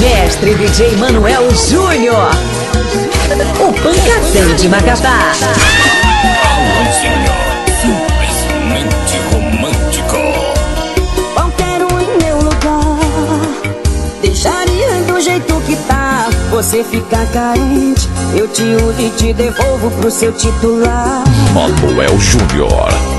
Mestre DJ Manuel Júnior. O pancadão de Macapá. Simplesmente romântico. Qualquer um em meu lugar Deixaria do jeito que tá Você ficar carente Eu te uso e te devolvo pro seu titular Manuel Júnior.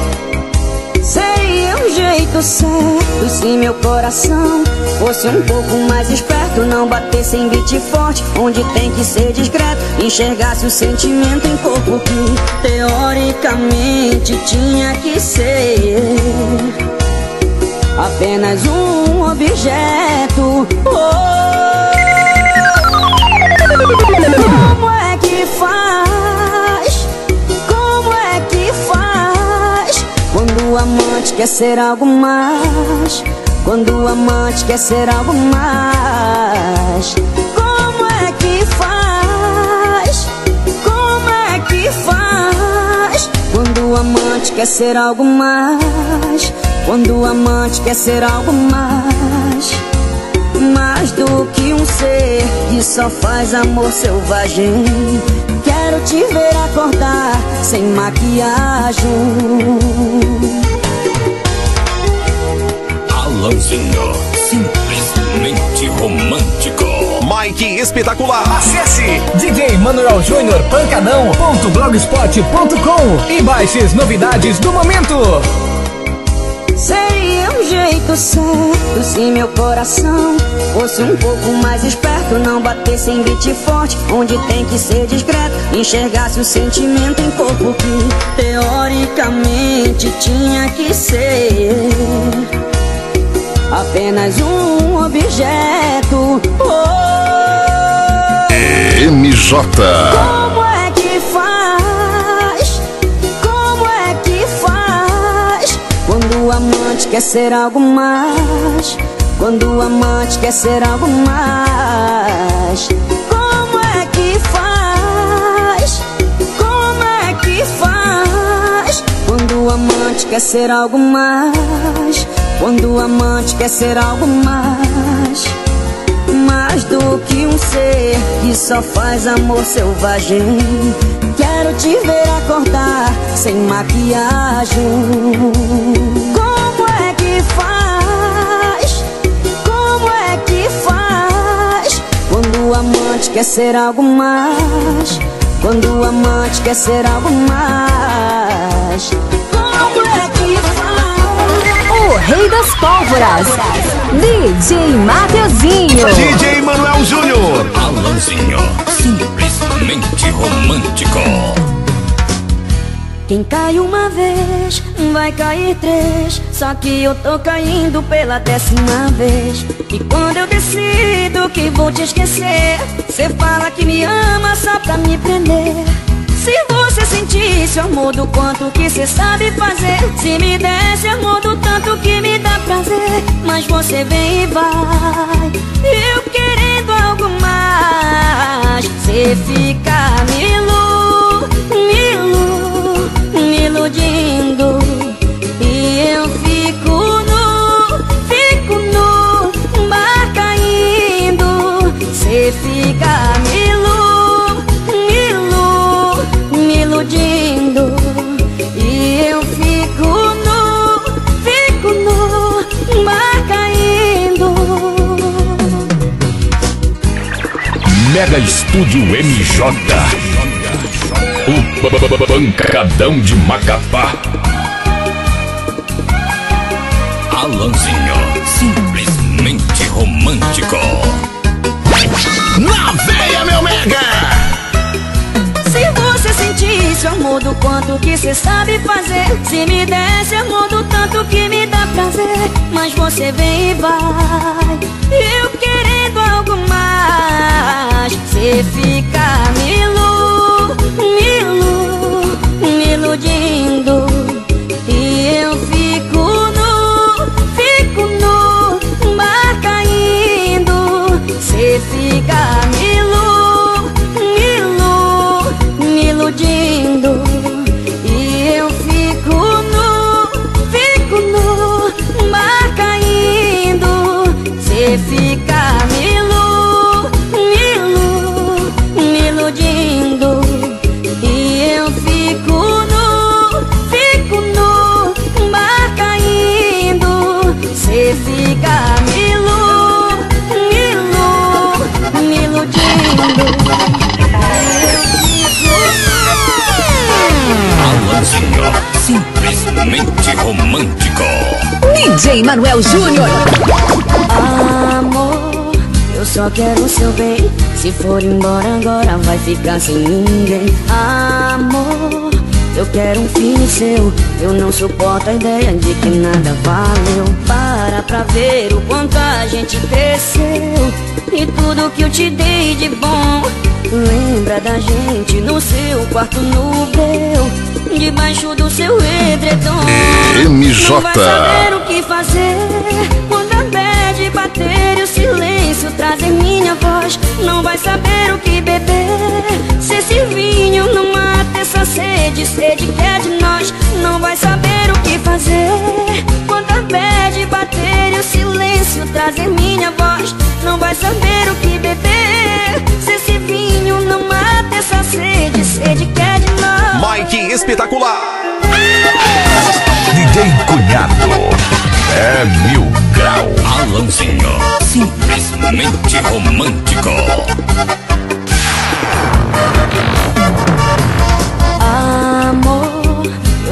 Jeito certo Se meu coração fosse um pouco mais esperto Não batesse em beat forte Onde tem que ser discreto Enxergasse o sentimento em corpo que Teoricamente tinha que ser apenas um objeto. Oh, como é que faz? Amante quer ser algo mais. Quando o amante quer ser algo mais. Como é que faz? Como é que faz? Quando o amante quer ser algo mais. Quando o amante quer ser algo mais. Mais do que um ser que só faz amor selvagem. Quero te ver acordar sem maquiagem. Alãozinho, simplesmente romântico. Mike Espetacular. Acesse djmanuelJúnior.pancadão.blogspot.com e baixe as novidades do momento. Seria um jeito certo se meu coração fosse um pouco mais esperto. Não batesse em beat forte, onde tem que ser discreto. Enxergasse o sentimento em corpo que teoricamente tinha que ser apenas um objeto. Oh, MJ. como é que faz? Como é que faz? Quando o amante quer ser algo mais. Quando o amante quer ser algo mais. Como é que faz? Como é que faz? Quando o amante quer ser algo mais. Quando o amante quer ser algo mais. Mais do que um ser que só faz amor selvagem. Quero te ver acordar sem maquiagem. Como é que faz? Como é que faz? Quando o amante quer ser algo mais. Quando o amante quer ser algo mais. Rei das pólvoras. DJ Mateuzinho. DJ Manuel Júnior. Alãozinho, simplesmente romântico. Quem cai uma vez, vai cair três. Só que eu tô caindo pela décima vez. E quando eu decido que vou te esquecer, cê fala que me ama só pra me prender. Se você sentisse o amor do quanto que cê sabe fazer, se me desse amor do tanto que me dá prazer, mas você vem e vai. Mega Estúdio MJ. O ba- ba- ba- Pancadão de Macapá. Alãozinho, simplesmente romântico. Na veia, meu mega. Se você sentisse o amor do quanto que cê sabe fazer. Se me desse amor do tanto que me dá prazer Mas você vem e vai. Eu querendo algo mais Cê fica me ilu, me ilu, me iludindo. E eu fico DJ Manuel Júnior. Amor, eu só quero o seu bem. Se for embora agora, vai ficar sem ninguém. Amor, eu quero um filho seu. Eu não suporto a ideia de que nada valeu. Para pra ver o quanto a gente cresceu. E tudo que eu te dei de bom. Lembra da gente no seu quarto no meu Debaixo do seu edredom. MJ. Não vai saber o que fazer. Quando a bad bater e o silêncio trazer minha voz Não vai saber o que beber. Se esse vinho não mata essa sede Sede que é de nós Não vai saber o que fazer. Quando a bad bater e o silêncio trazer minha voz Não vai saber o que beber Se esse vinho não mata essa sede Sede que é de nós Mike espetacular. DJ Cunhado. É mil grau. Alanzinho. Simplesmente romântico.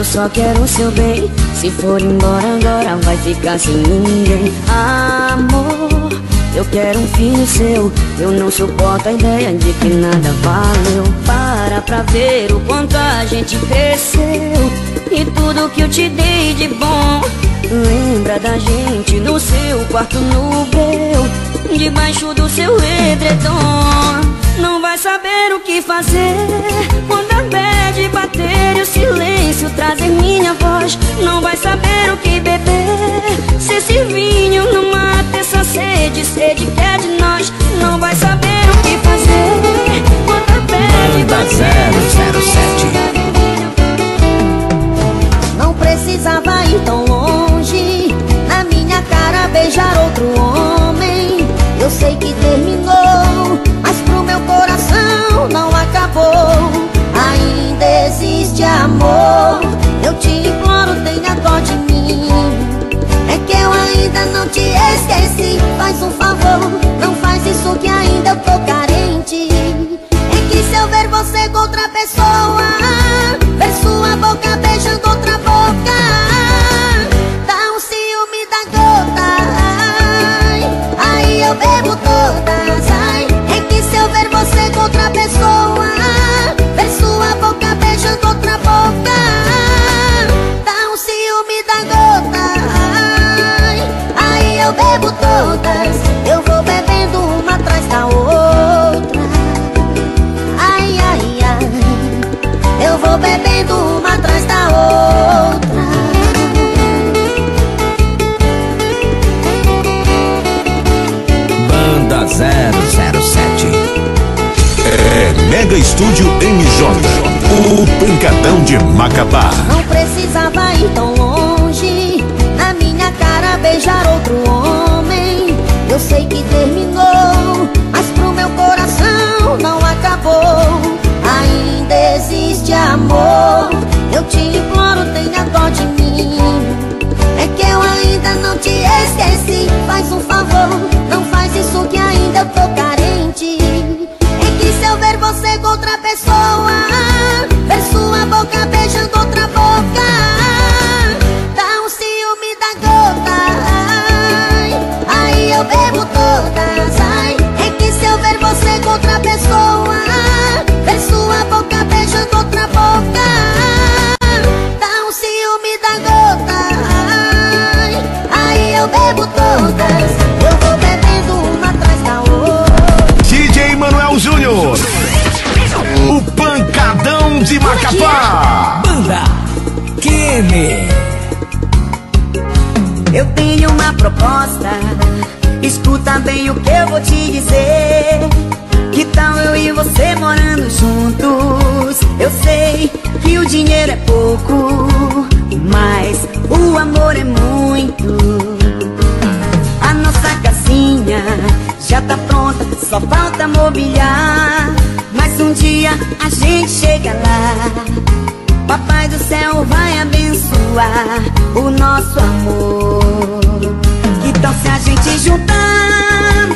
Só quero o seu bem. Se for embora agora, vai ficar sem ninguém. Amor, eu quero um filho seu. Eu não suporto a ideia de que nada valeu. Para pra ver o quanto a gente cresceu. E tudo que eu te dei de bom. Lembra da gente no seu quarto no meu. Debaixo do seu edredom. Não vai saber o que fazer minha voz. Não vai saber o que beber não faz isso que ainda eu tô Estúdio MJ. O pancadão de Macapá. Não precisava ir tão longe Na minha cara beijar outro homem o nosso amor. Então se a gente juntar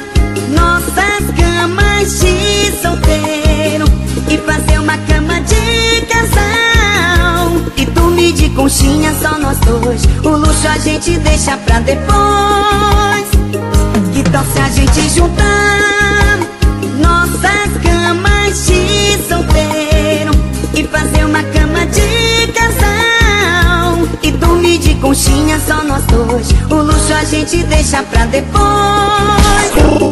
nossas camas de solteiro e fazer uma cama de casal e dormir de conchinha só nós dois. O luxo a gente deixa pra depois. Tal se a gente juntar a gente deixa pra depois.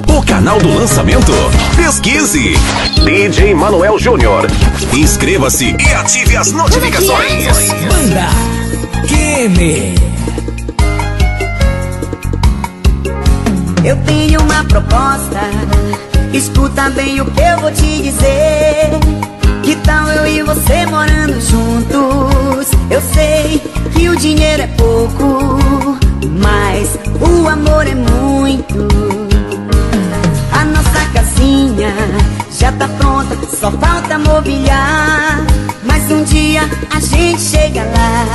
O canal do lançamento. Pesquise. DJ Manuel Júnior. Inscreva-se e ative as notificações. Banda Kene. Eu tenho uma proposta. Escuta bem o que eu vou te dizer. Que tal eu e você morando juntos? Eu sei que o dinheiro é pouco, mas o amor é muito. A nossa casinha já tá pronta, só falta mobiliar. Mas um dia a gente chega lá.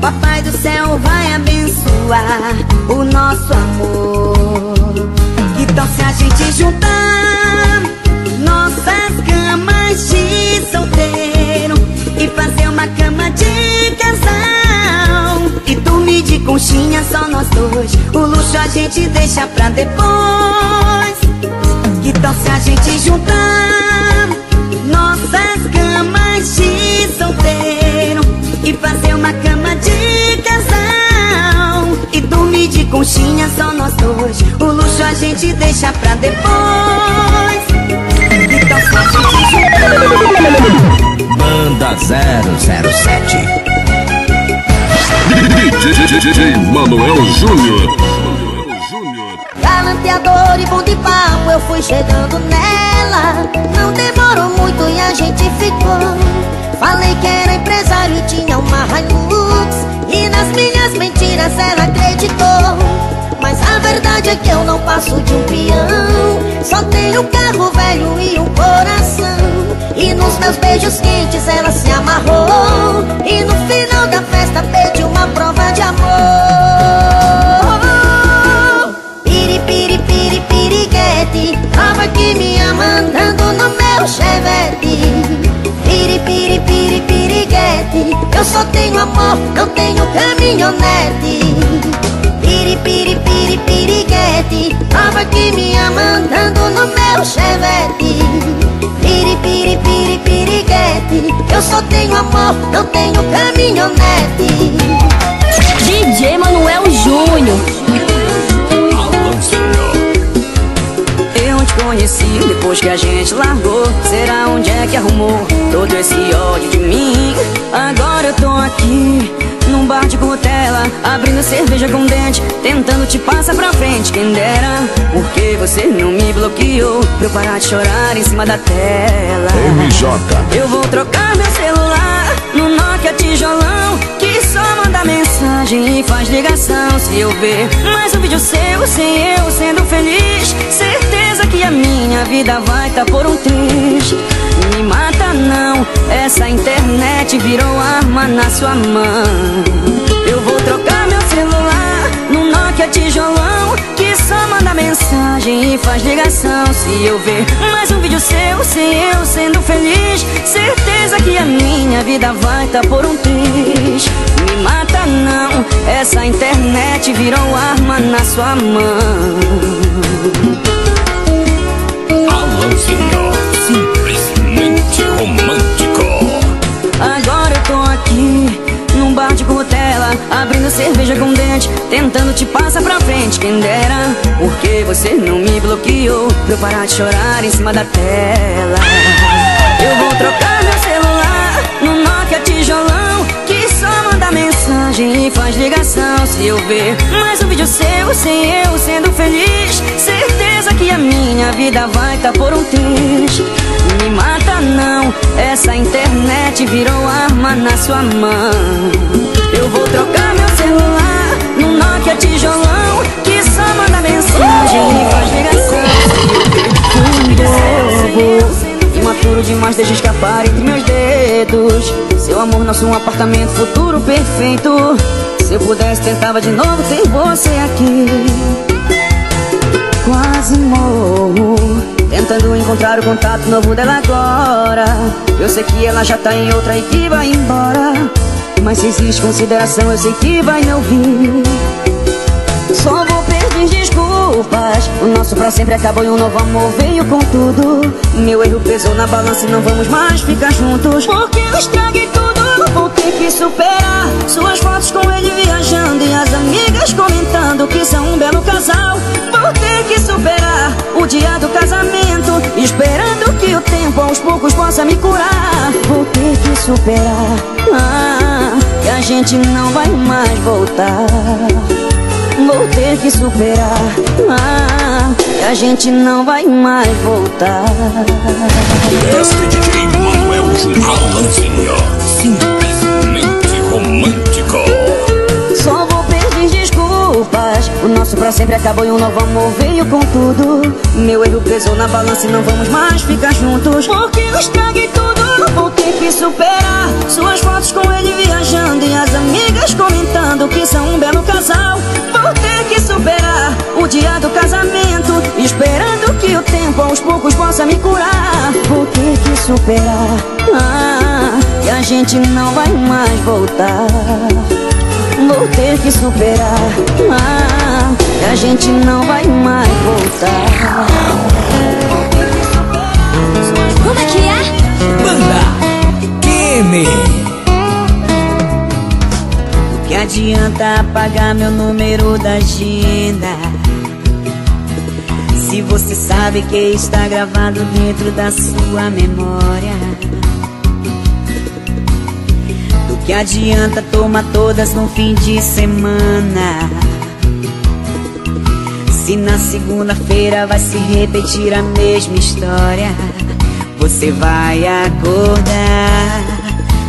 Papai do céu vai abençoar o nosso amor. Tal se a gente juntar nossas camas de solteiro conchinha só nós dois? O luxo a gente deixa pra depois. Que tal se a gente juntar nossas camas de solteiro e fazer uma cama de casal e dormir de conchinha só nós dois? O luxo a gente deixa pra depois. Que tal se a gente juntar? Banda 007. DJ Manuel Júnior. Galanteador e bom de papo, eu fui chegando nela. Não demorou muito e a gente ficou. Falei que era empresário e tinha uma Hilux. E nas minhas mentiras ela acreditou. Mas a verdade é que eu não passo de um peão. Só tenho um carro velho e um coração. E nos meus beijos quentes ela se amarrou. E no final Eu tenho amor, não tenho caminhonete. Piri, piri, piri, piriguete. Tava aqui me amandando no meu chevette. Piri, piri, piri, piriguete. Eu só tenho amor, não tenho caminhonete. DJ Manuel Júnior. Conheci depois que a gente largou. Será onde é que arrumou todo esse ódio de mim? Agora eu tô aqui num bar de cutela Abrindo cerveja com dente Tentando te passar pra frente. Quem dera Porque você não me bloqueou? Pra eu parar de chorar em cima da tela. MJ. eu vou trocar meu celular no Nokia tijolão Que só manda mensagem e faz ligação. Se eu ver mais um vídeo seu sem eu sendo feliz Certeza que a minha vida vai tá por um triz Me mata não, essa internet virou arma na sua mão. Eu vou trocar meu celular no Nokia tijolão Que só manda mensagem e faz ligação. Se eu ver mais um vídeo seu sem eu sendo feliz Certeza que a minha vida vai tá por um triz Me mata não, essa internet virou arma na sua mão romântico. Agora eu tô aqui num bar de cutela Abrindo cerveja com dente Tentando te passar pra frente. Quem dera Porque você não me bloqueou? Pra eu parar de chorar em cima da tela. Eu vou trocar meu mensagem e faz ligação Se eu ver mais um vídeo seu Sem eu sendo feliz. Certeza que a minha vida vai tá por um triz Me mata não Essa internet virou arma na sua mão. Eu vou trocar meu celular No Nokia tijolão Que só manda mensagem e faz ligação. Um bobo Imaturo demais, deixa escapar entre meus dedos. Seu amor, nosso um apartamento, futuro perfeito. Se eu pudesse, tentava de novo ter você aqui. Quase morro Tentando encontrar o contato novo dela agora. Eu sei que ela já tá em outra e que vai embora. Mas se existe consideração eu sei que vai me ouvir desculpas O nosso pra sempre acabou e um novo amor veio com tudo. Meu erro pesou na balança e não vamos mais ficar juntos. Porque eu estraguei tudo, vou ter que superar Suas fotos com ele viajando E as amigas comentando que são um belo casal. Vou ter que superar o dia do casamento Esperando que o tempo aos poucos possa me curar. Vou ter que superar. Ah, Que a gente não vai mais voltar Vou ter que superar ah, a gente não vai mais voltar Mestre DJ Manuel. Alanzinho. Simplesmente romântico. Só vou pedir desculpas O nosso pra sempre acabou e um novo amor veio com tudo Meu erro pesou na balança e não vamos mais ficar juntos Porque eu estraguei tudo Vou ter que superar Suas fotos com ele viajando E as amigas comentando que são um belo casal. Vou ter que superar o dia do casamento Esperando que o tempo aos poucos possa me curar. Vou ter que superar ah, Que a gente não vai mais voltar. Vou ter que superar ah, Que a gente não vai mais voltar. Como é que é? Banda Kimi. O que adianta apagar meu número da agenda? Se você sabe que está gravado dentro da sua memória. Do que adianta tomar todas no fim de semana? Se na segunda-feira vai se repetir a mesma história Você vai acordar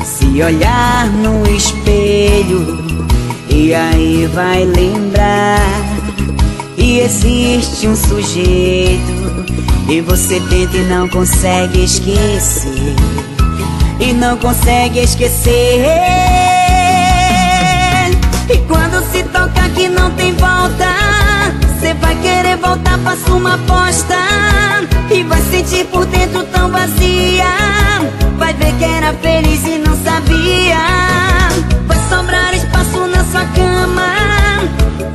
Se olhar no espelho E aí vai lembrar E existe um sujeito E você tenta e não consegue esquecer e não consegue esquecer. E quando se toca que não tem volta, vai querer voltar, faça uma aposta. E vai sentir por dentro tão vazia. Vai ver que era feliz e não sabia. Vai sobrar espaço na sua cama.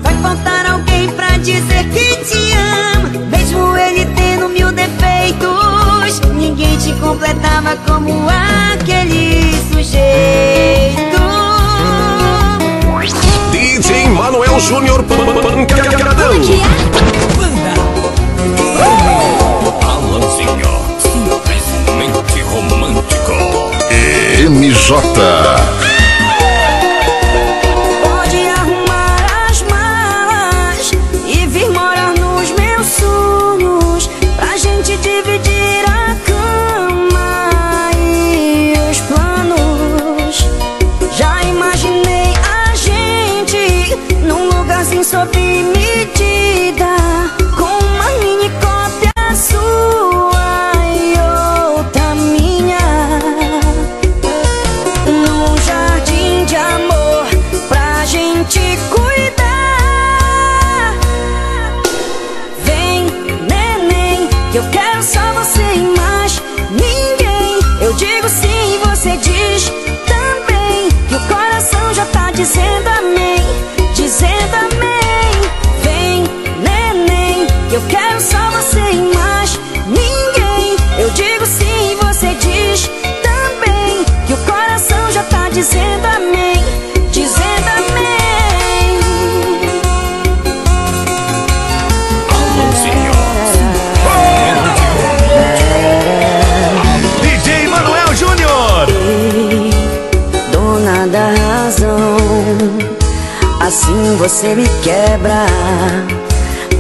Vai faltar alguém pra dizer que te ama. Mesmo ele tendo mil defeitos, ninguém te completava como aquele sujeito. Manuel Júnior Pancadão. Banda Alanzinho. Simplesmente romântico. MJ. Você me quebra.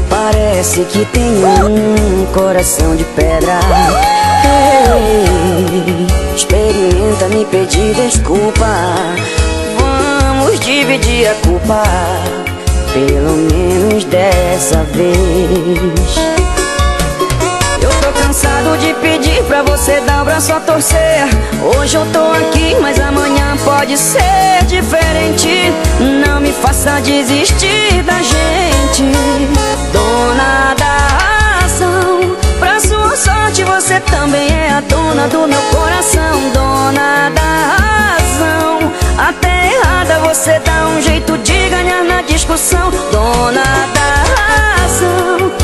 Parece que tem um coração de pedra. Ei, experimenta me pedir desculpa. Vamos dividir a culpa, pelo menos dessa vez. Cansado de pedir pra você dar o braço a torcer. Hoje eu tô aqui, mas amanhã pode ser diferente. Não me faça desistir da gente, dona da razão. Pra sua sorte, você também é a dona do meu coração, dona da razão. Até você dá um jeito de ganhar na discussão Dona da razão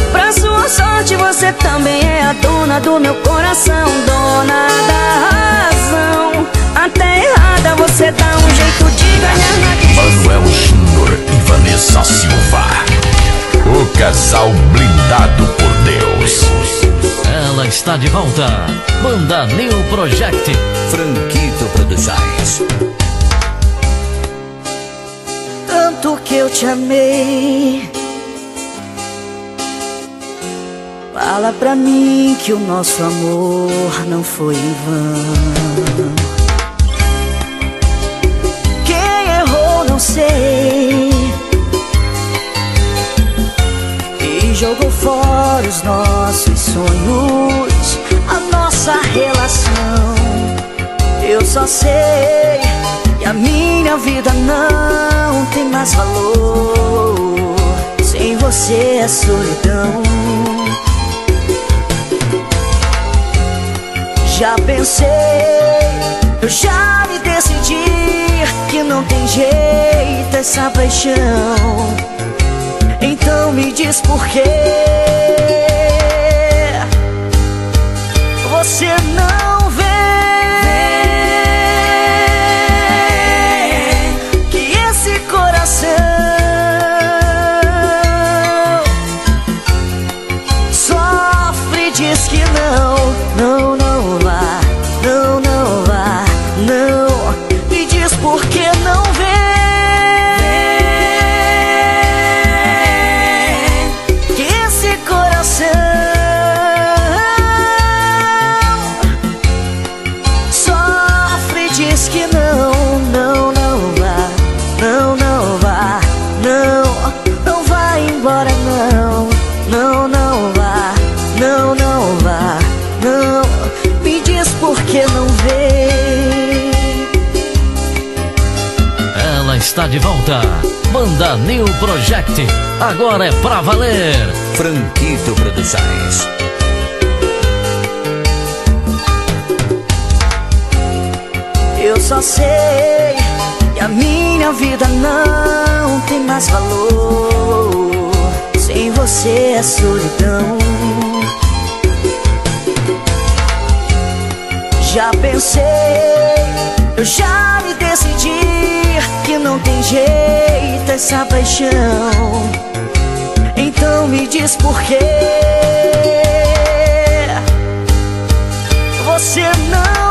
Sua sorte você também é a dona do meu coração Dona da razão Até errada você dá um jeito de ganhar na Manuel Júnior e Vanessa Silva. O casal blindado por Deus. Ela está de volta. Banda New Project. Franquito Produções. tanto que eu te amei. Fala pra mim que o nosso amor não foi em vão. Quem errou, não sei. E jogou fora os nossos sonhos, a nossa relação. Eu só sei que a minha vida não tem mais valor. Sem você é solidão. Já pensei, eu já me decidi que não tem jeito essa paixão. Então me diz por Banda New Project. Agora é pra valer. Franquito Produções. Eu só sei que a minha vida não tem mais valor. Sem você é solidão. Já pensei, eu já me decidi que não tem jeito essa paixão. Então me diz por quê você não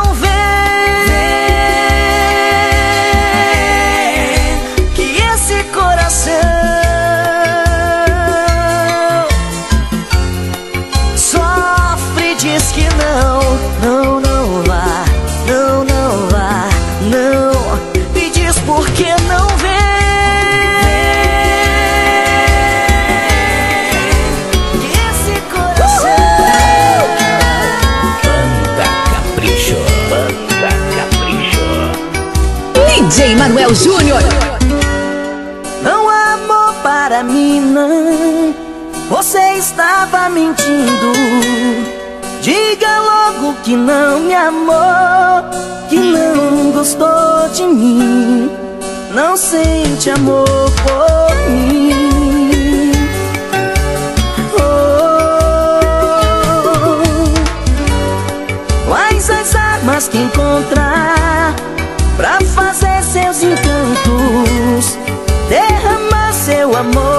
estava mentindo. Diga logo que não me amou, que não gostou de mim, não sente amor por mim. Oh, quais as armas que encontrar pra fazer seus encantos? Derramar seu amor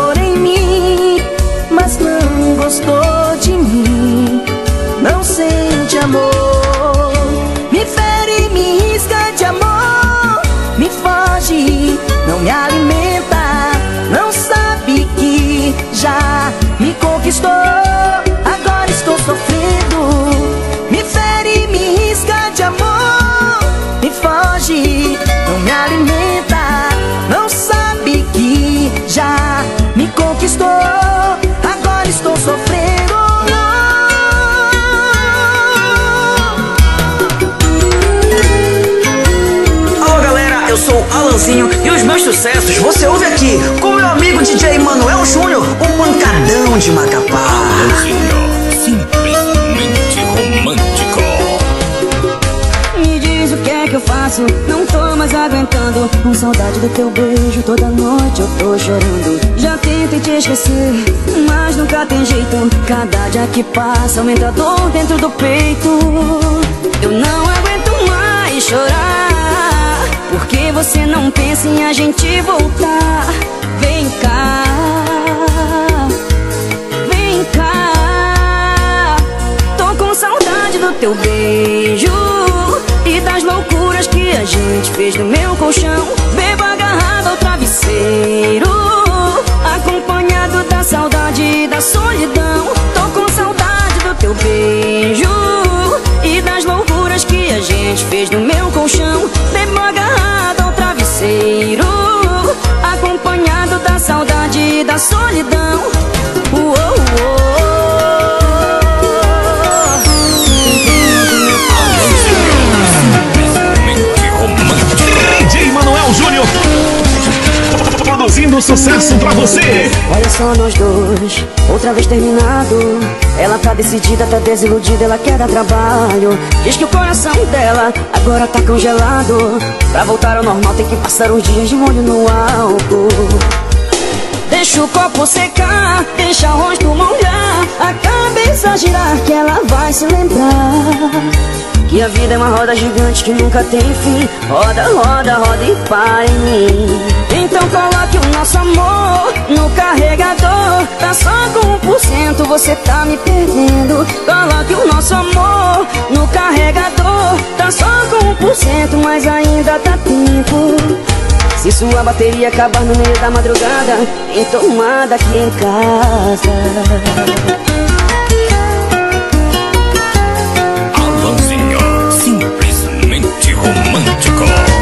e os meus sucessos. Você ouve aqui com meu amigo DJ Manuel Júnior, o pancadão de Macapá. Simplesmente romântico. Me diz o que é que eu faço, não tô mais aguentando. Com saudade do teu beijo Toda noite eu tô chorando. Já tentei te esquecer Mas nunca tem jeito. Cada dia que passa aumenta a dor dentro do peito. Eu não aguento mais chorar Porque você não pensa em a gente voltar? Vem cá. Vem cá. Tô com saudade do teu beijo E das loucuras que a gente fez no meu colchão. Bebo agarrado ao travesseiro Acompanhado da saudade e da solidão. Tô com saudade do teu beijo gente fez no meu colchão. Bebo agarrado ao travesseiro Acompanhado da saudade e da solidão. Uou, DJ Sucesso pra você. Olha só nós dois, outra vez terminado. Ela tá decidida, tá desiludida, ela quer dar trabalho. Diz que o coração dela agora tá congelado. Pra voltar ao normal tem que passar uns dias de molho no álcool. Deixa o copo secar, deixa o rosto molhar A cabeça girar que ela vai se lembrar. Que a vida é uma roda gigante que nunca tem fim. Roda, roda, roda e para em mim Então coloque o nosso amor no carregador. Tá só com 1%, você tá me perdendo. Coloque o nosso amor no carregador. Tá só com 1%, mas ainda dá tempo. Se sua bateria acabar no meio da madrugada Tem tomada aqui em casa. Alanzinho, simplesmente romântico.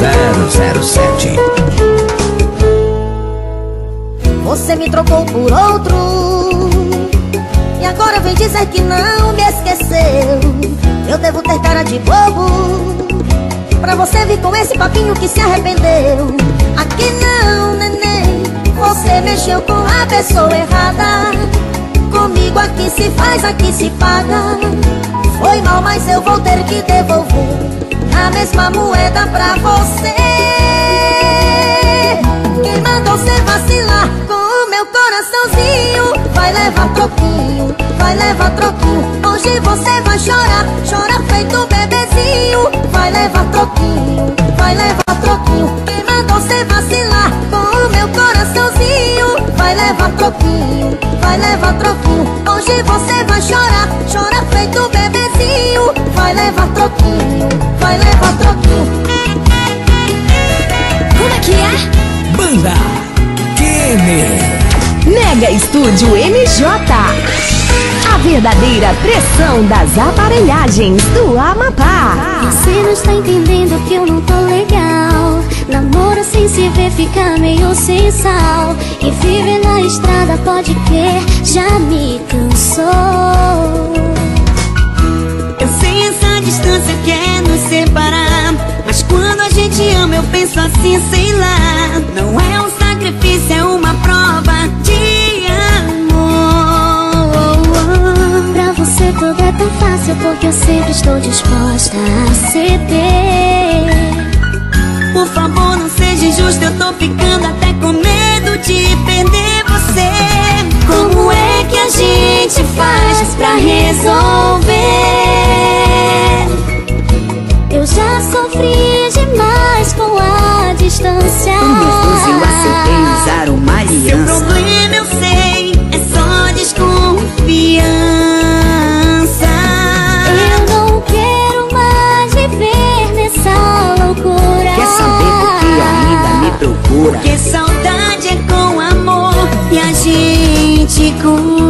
Banda 007. Você me trocou por outro. E agora vem dizer que não me esqueceu. Eu devo ter cara de bobo. Pra você vir com esse papinho que se arrependeu. Aqui não, neném. Você mexeu com a pessoa errada. Comigo aqui se faz, aqui se paga Foi mal, mas eu vou ter que devolver A mesma moeda pra você. Quem mandou você vacilar com o meu coraçãozinho? Vai levar troquinho, vai levar troquinho. Hoje você vai chorar, chora feito bebezinho. Vai levar verdadeira pressão das aparelhagens do Amapá. Você não está entendendo que eu não tô legal. Namoro sem se ver fica meio sem sal E viver na estrada pode crer, já me cansou. Eu sei essa distância quer nos separar. Mas quando a gente ama eu penso assim, sei lá. Não é um sacrifício, é uma prova de Tudo é tão fácil porque eu sempre estou disposta a ceder. Por favor, não seja injusto, eu tô ficando até com medo de perder você. Como é que a gente faz pra resolver? Eu já sofri demais com a distância. Tão eu aceitei usar uma Seu aliança. problema Porque saudade é com amor e a gente cura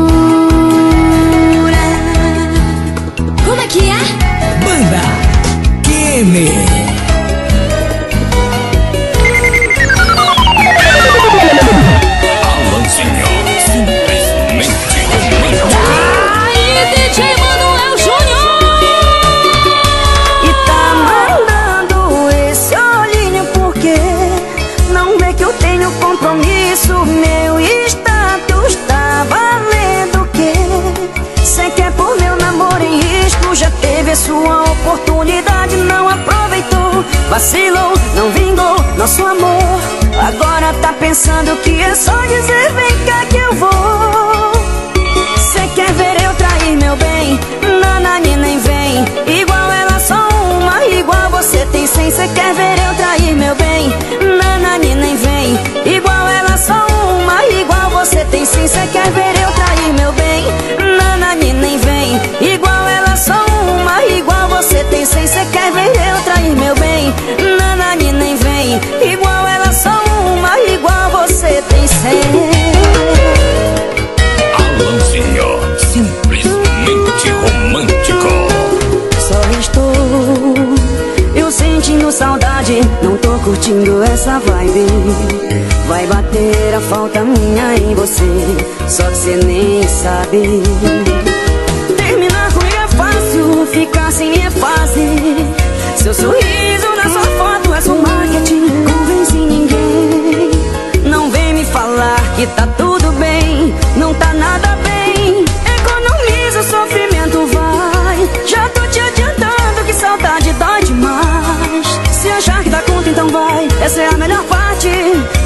pensando que é só dizer vem cá que eu vou Cê quer ver eu trair meu bem? Nanani nem vem Igual ela só uma, igual você tem cem Cê quer ver eu trair meu bem? Nanani nem vem Igual ela só uma, igual você tem cem Cê quer ver eu trair meu bem? Nanani nem vem Igual ela só uma, igual você tem cem Cê quer ver eu trair meu bem? Nanani nem vem curtindo essa vibe. Vai bater a falta minha em você, só que cê nem sabe. Terminar comigo é fácil, ficar sem é fácil. Seu sorriso na sua foto é só marketing, convence ninguém. Não vem me falar que tá tudo bem, não tá nada Essa é a melhor parte.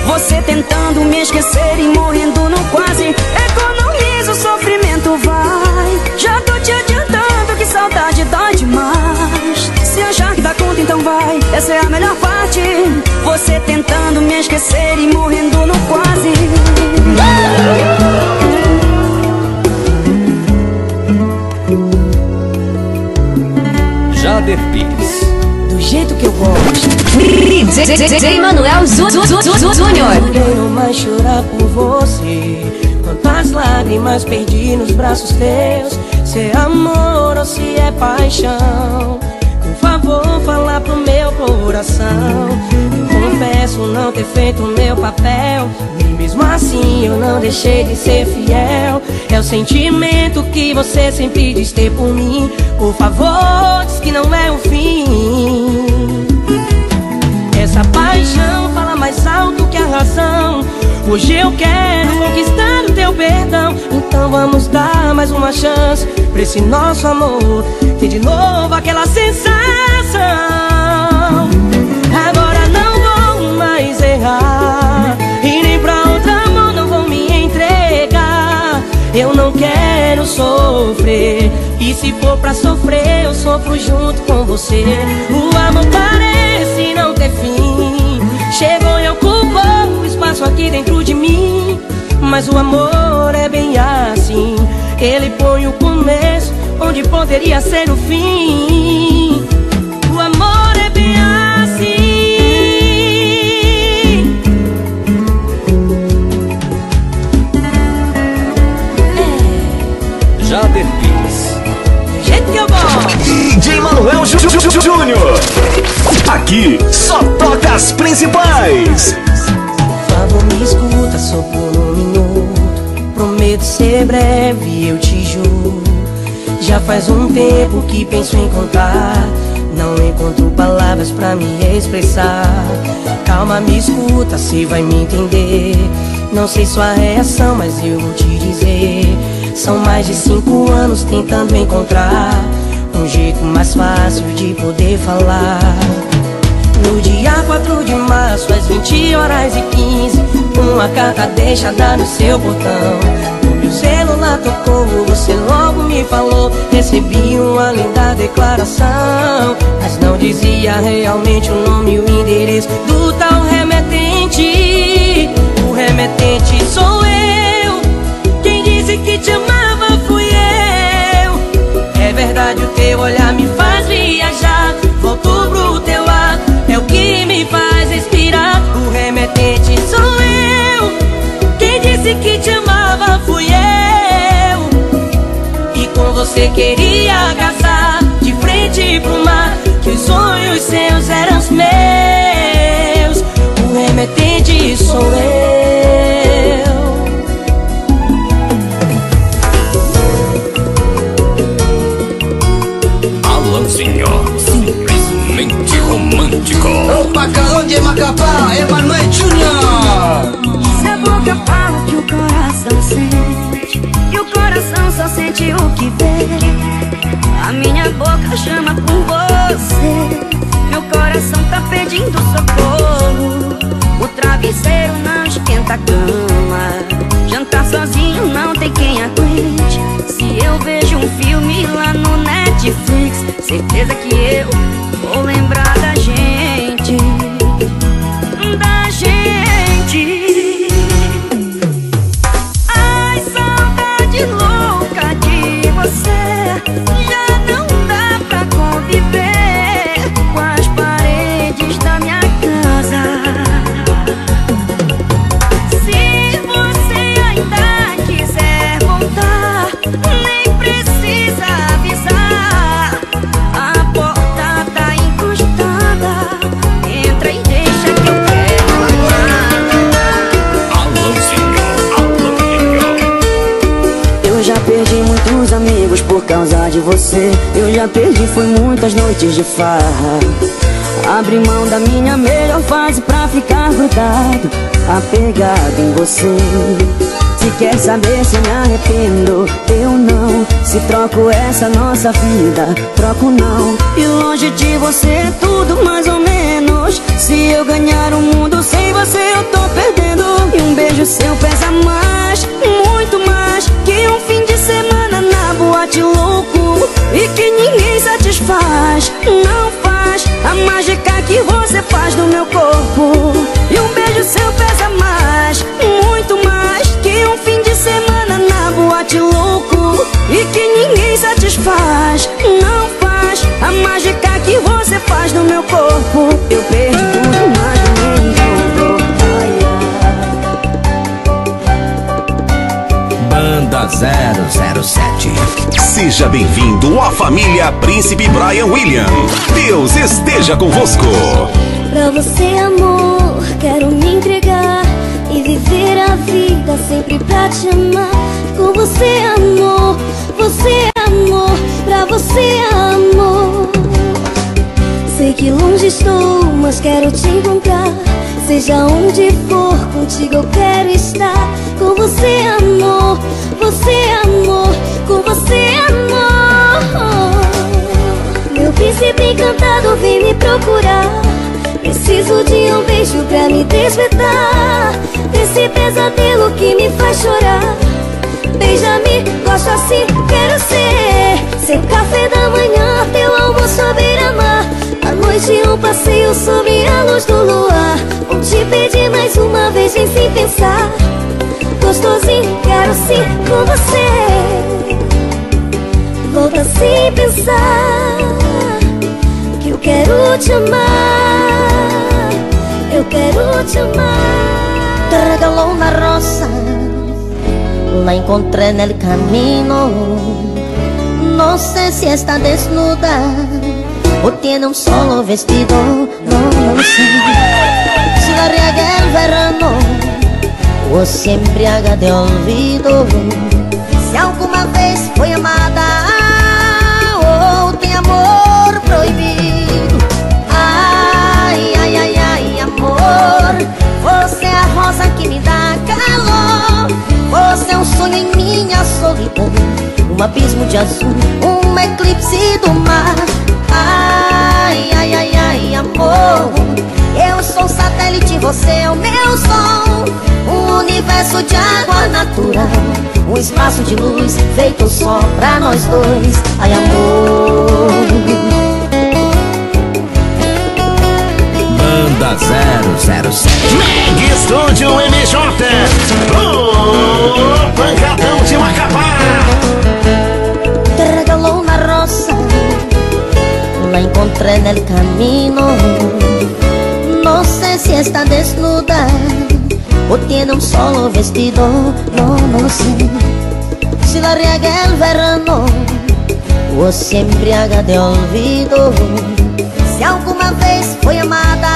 Você tentando me esquecer e morrendo no quase. Economiza o sofrimento, vai. Já tô te adiantando que saudade dói demais. Se achar que dá conta, então vai. Essa é a melhor parte. Você tentando me esquecer e morrendo no quase. Jader Pires. Do jeito que eu gosto. DJ Manuel Júnior. quero mais chorar por você Quantas lágrimas perdi nos braços teus Se é amor ou se é paixão Por favor, fala pro meu coração confesso não ter feito o meu papel E mesmo assim eu não deixei de ser fiel É o sentimento que você sempre diz ter por mim Por favor, diz que não é o fim essa paixão fala mais alto que a razão. Hoje eu quero conquistar o teu perdão. Então vamos dar mais uma chance pra esse nosso amor ter de novo aquela sensação. E nem pra outra mão não vou me entregar. Eu não quero sofrer e se for pra sofrer eu sofro junto com você. O amor parece não ter fim. Chegou e ocupou o espaço aqui dentro de mim. Mas o amor é bem assim. Ele põe o começo onde poderia ser o fim. Eu te juro. Já faz um tempo que penso em contar. Não encontro palavras pra me expressar. Calma, me escuta, cê vai me entender. Não sei sua reação, mas eu vou te dizer. São mais de cinco anos tentando encontrar um jeito mais fácil de poder falar. No dia 4 de março, às 20 horas e 15 Uma carta deixada no seu portão Celular tocou, você logo me falou. Recebi uma linda declaração Mas não dizia realmente o nome e o endereço Do tal remetente. O remetente sou eu. Quem disse que te amava fui eu. É verdade o teu olhar me faz viajar. Volto pro teu ar É o que me faz respirar. O remetente sou eu. Quem disse que te amava fui eu você queria casar De frente pro mar Que os sonhos seus eram os meus O remetente sou eu Alanzinho, simplesmente romântico. O Pacalão de Macapá, Emanuel Júnior. Se a boca fala que o coração sente E o coração só sente o chama por você. Meu coração tá pedindo socorro. O travesseiro não esquenta a cama. Jantar sozinho não tem quem aguente. Se eu vejo um filme lá no Netflix Certeza que eu vou lembrar de você. Eu já perdi foi muitas noites de farra. Abri mão da minha melhor fase pra ficar grudado Apegado em você. Se quer saber se eu me arrependo Eu não. Se troco essa nossa vida Troco não. E longe de você é tudo mais ou menos. Se eu ganhar o mundo sem você eu tô perdendo. E um beijo seu pesa mais Muito mais Que um fim de semana na boate louco E que ninguém satisfaz Não faz a mágica que você faz no meu corpo. E um beijo seu pesa mais Muito mais Que um fim de semana na boate louco. E que ninguém satisfaz Não faz a mágica que você faz no meu corpo. Eu perdi tudo, mas ninguém encontrou Banda 007. Seja bem-vindo à família Príncipe Brian William. Deus esteja convosco. Pra você, amor, quero me entregar e viver a vida sempre pra te amar. Com você, amor, você, amor, pra você, amor. Sei que longe estou, mas quero te encontrar. Seja onde for, contigo eu quero estar. Com você, amor, você, amor, encantado vem me procurar. Preciso de um beijo pra me despertar Desse pesadelo que me faz chorar. Beija-me, gosto assim, quero ser. Seu café da manhã, teu almoço à beira-mar. À noite um passeio sob a luz do luar. Vou te pedir mais uma vez, vem sem pensar. Gostosinho, quero sim com você. Volta sem pensar quero te amar Eu quero te amar Te regaló una rosa, la encontré en el camino. No sé si está desnuda o tiene un solo vestido, no lo sé. Si la el verano o se embriaga de olvido. Se alguma vez foi amada Um abismo de azul, um eclipse do mar. Ai, ai, ai, ai, amor. Eu sou um satélite, você é o meu som. Um universo de água natural. Um espaço de luz feito só pra nós dois. Ai, amor. Banda 007. Meg Studio MJ. Oh, pancadão de Macapá. Te regaló una rosa, la encontré en el camino. No sé si está desnuda o tiene un solo vestido, no, no sé. Si la riega el verano o se embriaga de olvido. Se alguma vez foi amada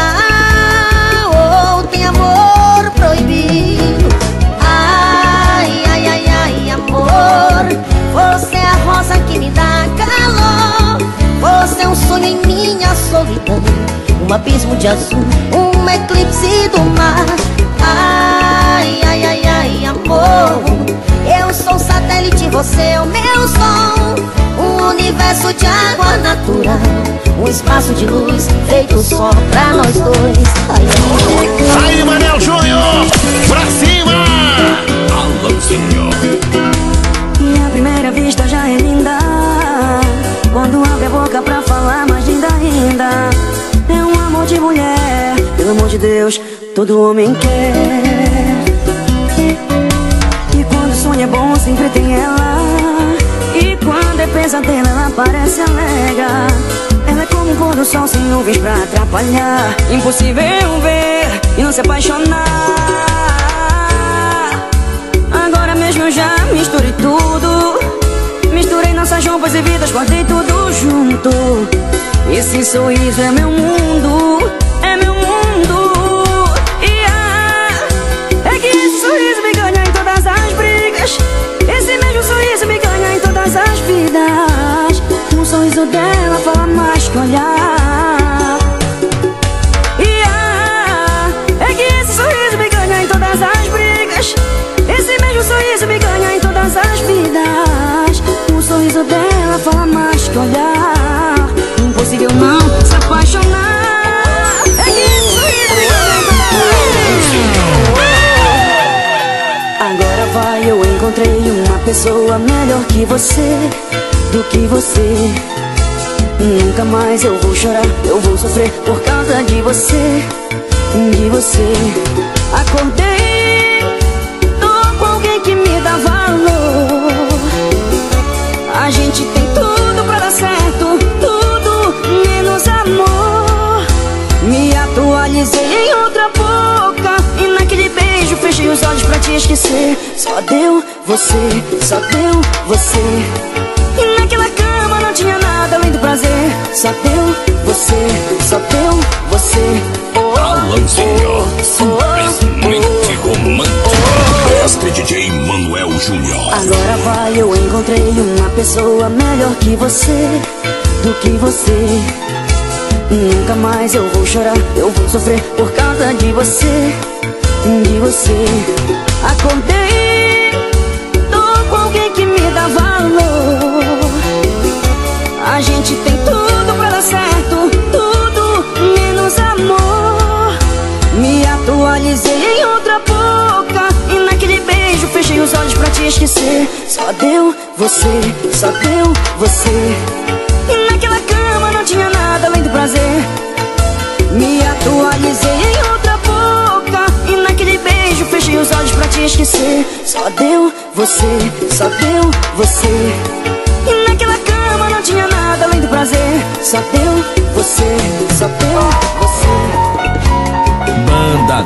Ai, ai, ai, ai, amor. Você é a rosa que me dá calor. Você é um sonho em minha solidão. Um abismo de azul, um eclipse do mar. Ai, ai, ai, ai, amor. Eu sou um satélite, você é o meu som. Um universo universo de água natural Um espaço de luz feito só pra nós dois Ai, Aí, Manel Júnior, todo homem quer. E quando o sonho é bom sempre tem ela. E quando é pesadelo ela parece alega. Ela é como um pôr do sol sem nuvens pra atrapalhar. Impossível ver e não se apaixonar. Agora mesmo eu já misturei tudo. Misturei nossas roupas e vidas, guardei tudo junto. Esse sorriso é meu mundo, é meu mundo sorriso dela fala mais que olhar. E ah, é que esse sorriso me ganha em todas as brigas. Esse mesmo sorriso me ganha em todas as vidas. O sorriso dela fala mais que olhar. Impossível não se apaixonar. É que esse sorriso me ganha Agora vai, eu encontrei uma pessoa melhor que você Do que você Nunca mais eu vou chorar, eu vou sofrer por causa de você, de você. Acordei, tô com alguém que me dá valor. A gente tem tudo pra dar certo, tudo menos amor. Me atualizei em outra boca e naquele beijo fechei os olhos pra te esquecer. Só deu você, só deu você. Só deu você, só deu você. Oh, Alanzinho, simplesmente romântico. Mestre DJ Manuel Júnior. Agora vai, eu encontrei uma pessoa melhor que você, do que você. Nunca mais eu vou chorar, eu vou sofrer por causa de você, de você. Acordei, tô com alguém que me dá valor. A gente tem amor. Me atualizei em outra boca e naquele beijo fechei os olhos pra te esquecer. Só deu você, só deu você. E naquela cama não tinha nada além do prazer. Me atualizei em outra boca E naquele beijo fechei os olhos pra te esquecer Só deu você, só deu você E naquela cama não tinha nada além do prazer Só deu você, só deu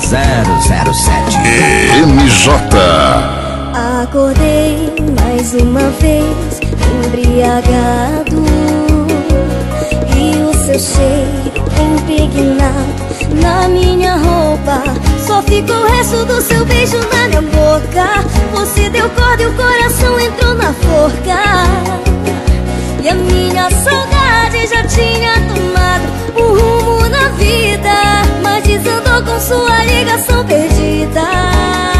007 MJ. Acordei mais uma vez embriagado E o seu cheiro impregnado na minha roupa Só ficou o resto do seu beijo na minha boca Você deu corda e o coração entrou na forca E a minha saudade já tinha tomado um rumo na vida Mas desandou com sua ligação perdida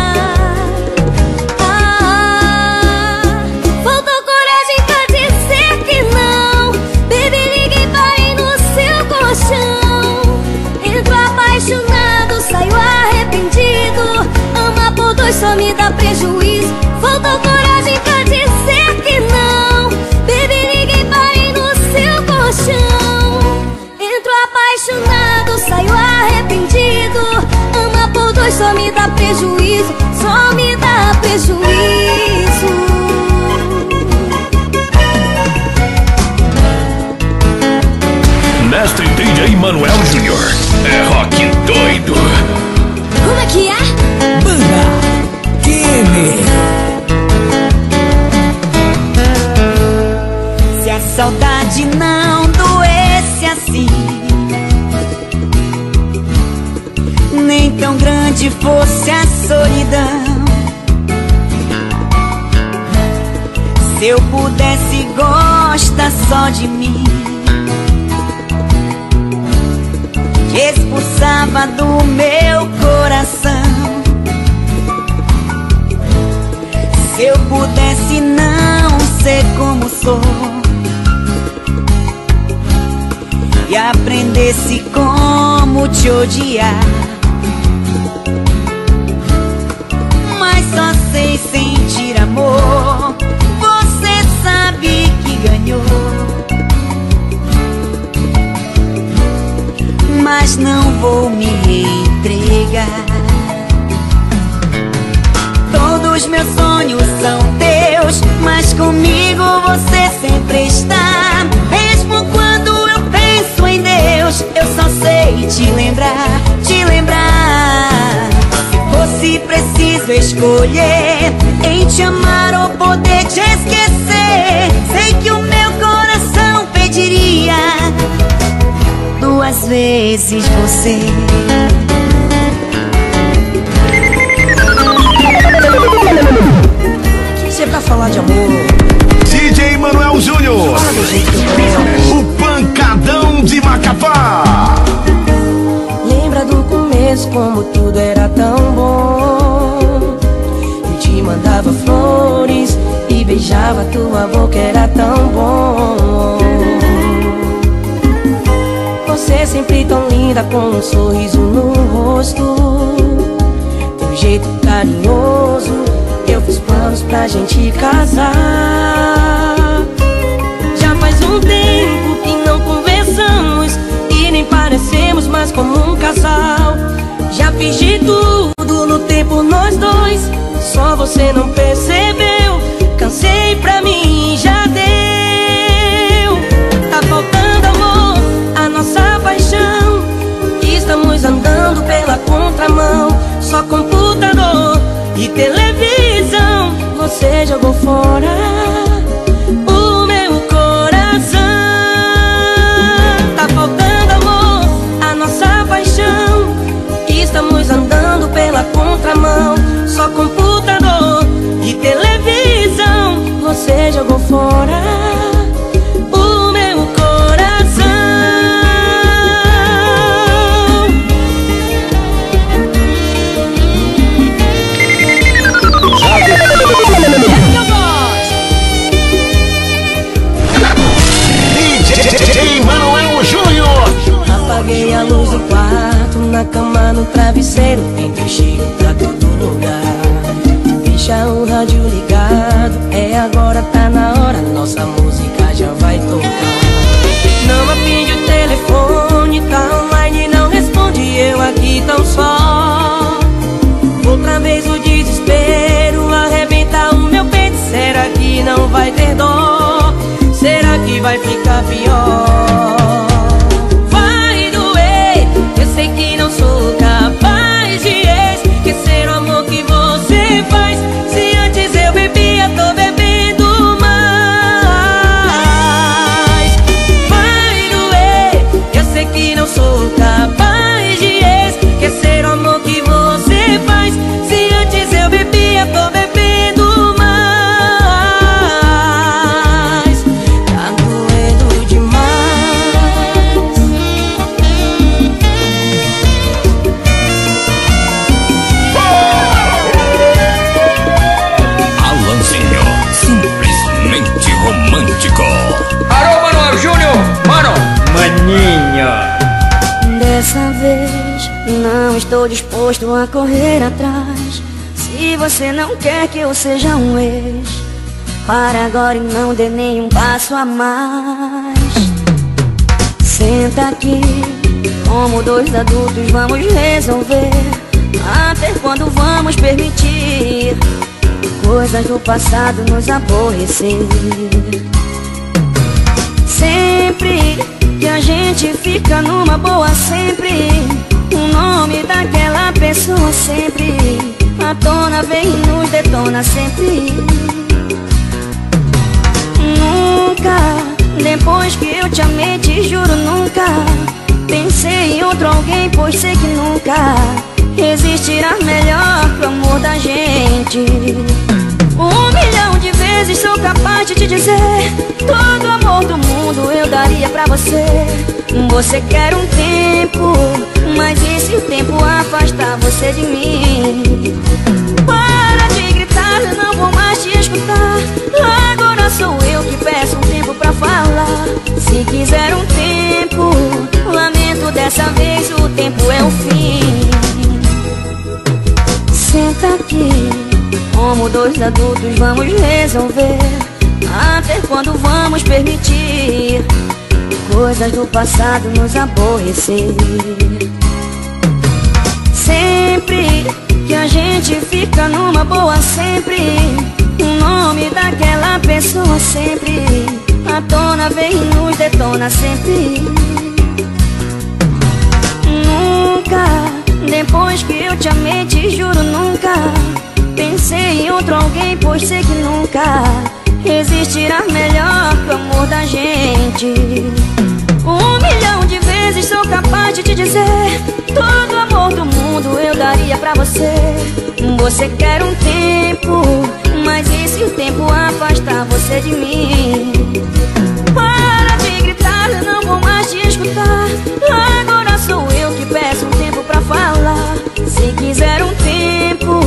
Todos meus sonhos são teus, mas comigo você sempre está. Mesmo quando eu penso em Deus, eu só sei te lembrar, te lembrar. Se fosse preciso escolher em te amar ou poder te esquecer, sei que o meu coração pediria duas vezes você. Se é pra falar de amor, DJ Manuel Júnior, o pancadão de Macapá. lembra do começo como tudo era tão bom. Eu te mandava flores e beijava tua boca, era tão bom. Você sempre tão linda com um sorriso no rosto. Teu jeito carinhoso, fiz planos pra gente casar. Já faz um tempo que não conversamos e nem parecemos mais como um casal. Já fiz de tudo no tempo nós dois, só você não percebeu. Cansei pra mim, já deu. Tá faltando amor, a nossa paixão. Estamos andando pela contramão, só computador e televisão. Você jogou fora o meu coração. Tá faltando amor, a nossa paixão. Estamos andando pela contramão, só computador e televisão. Você jogou fora na cama, no travesseiro, entre cheiro pra todo lugar. Deixa o rádio ligado, é agora, tá na hora, nossa música já vai tocar. Não atende o telefone, tá online, não responde, eu aqui tão só. Outra vez o desespero arrebenta o meu peito, será que não vai ter dó? Será que vai ficar pior? Estou disposto a correr atrás. Se você não quer que eu seja um ex, para agora e não dê nenhum passo a mais. Senta aqui, como dois adultos vamos resolver. Até quando vamos permitir coisas do passado nos aborrecer? Sempre que a gente fica numa boa sempre O nome daquela pessoa sempre. A tona vem e nos detona sempre. Nunca, depois que eu te amei, te juro nunca. Pensei em outro alguém, pois sei que nunca Existirá melhor que o amor da gente. Um milhão de vezes sou capaz de te dizer Todo amor do mundo eu daria pra você Você quer um tempo Mas e se o tempo afastar você de mim? Para de gritar, eu não vou mais te escutar Agora sou eu que peço um tempo pra falar Se quiser um tempo o fim. Senta aqui, como dois adultos vamos resolver. Até quando vamos permitir coisas do passado nos aborrecer? Sempre que a gente fica numa boa, sempre o nome daquela pessoa sempre a tona vem e nos detona sempre. Nunca, depois que eu te amei, te juro nunca pensei em outro alguém, pois sei que nunca existirá melhor que o amor da gente. Um milhão de vezes sou capaz de te dizer Todo amor do mundo eu daria pra você Você quer um tempo Mas e se o tempo afastar você de mim? Para de gritar, eu não vou mais te escutar Agora sou eu que peço um tempo pra falar Se quiser um tempo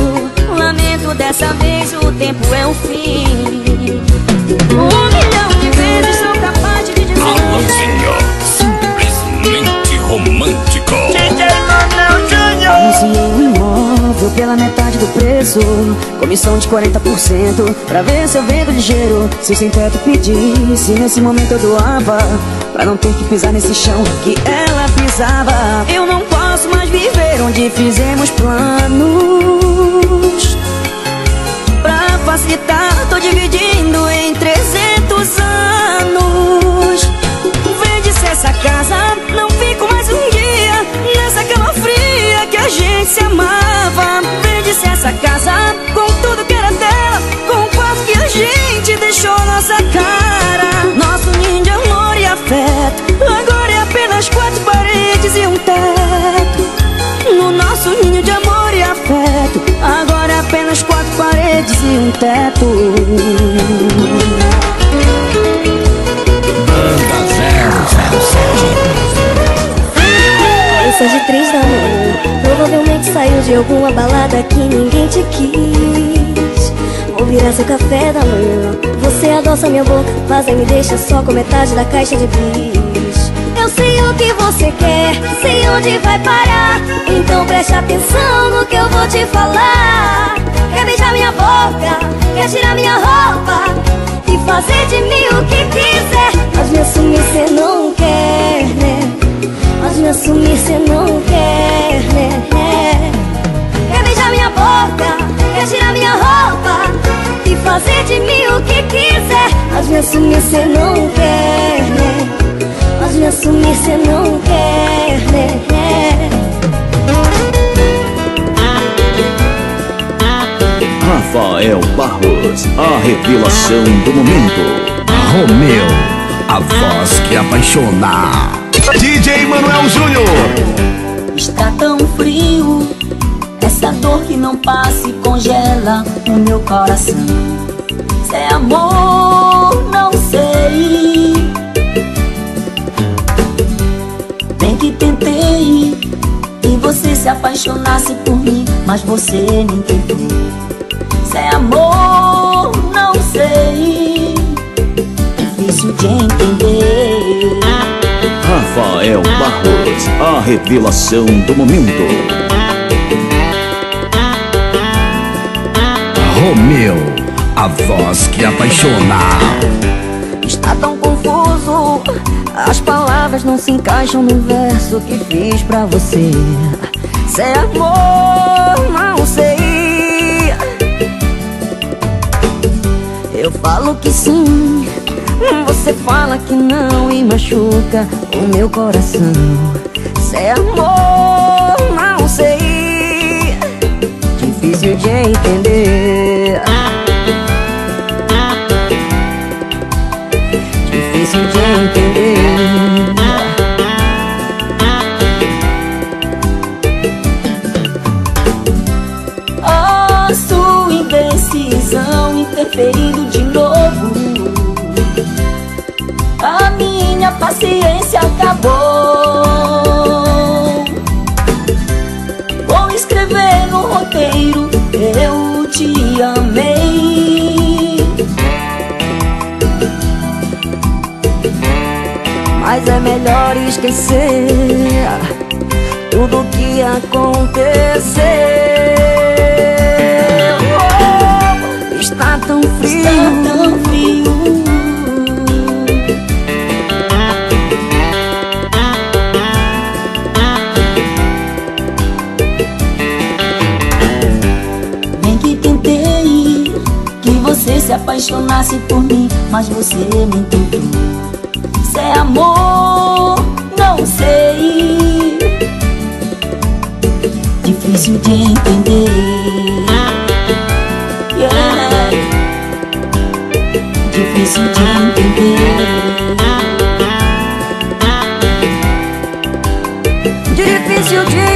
Lamento dessa vez, o tempo é o fim Um milhão de vezes sou capaz de te dizer Alô, simplesmente romântico. Anunciei um imóvel pela metade do preço. Comissão de 40% Pra ver se eu vendo ligeiro. Se sem teto pedisse Nesse momento eu doava. Pra não ter que pisar nesse chão que ela pisava. Eu não posso mais viver onde fizemos planos Pra facilitar tô dividindo em 300 anos. Vende-se essa casa Não fico mais um dia Nessa cama fria que a gente se amava. Vende-se essa casa Com tudo que era dela Com o quarto que a gente deixou nossa cara e um teto. Banda 007 Isso é de três da manhã. Provavelmente saiu de alguma balada que ninguém te quis. Vou virar seu café da manhã. Você adoça minha boca Mas aí me deixa só com metade da caixa de bis. Eu sei o que você quer Sei onde vai parar. Então preste atenção no que eu vou te falar Quer beijar minha boca Quer tirar minha roupa E fazer de mim o que quiser Mas me assumir cê não quer, né? Mas me assumir cê não quer, né? Quer beijar minha boca, quer tirar minha roupa E fazer de mim o que quiser Mas me assumir cê não quer, né? Mas me assumir cê não quer, né? Rafael Barros, a revelação do momento. Romeu, a voz que apaixona. DJ Manuel Júnior. Está tão frio Essa dor que não passa e congela o meu coração Se é amor, não sei Bem que tentei E você se apaixonasse por mim Mas você me entendeu é amor, não sei Difícil de entender Rafael Barros, a revelação do momento. Romeu, a voz que apaixona. Está tão confuso As palavras não se encaixam no verso que fiz pra você Se é amor, Eu falo que sim Você fala que não e machuca o meu coração Se é amor, não sei Difícil de entender difícil de entender. Esquecer tudo que aconteceu. Oh, está tão frio. Está tão frio. Que tentei que você se apaixonasse por mim, mas você me tentou. Se é amor, não sei. Difícil de entender. Difícil de entender. Difícil de.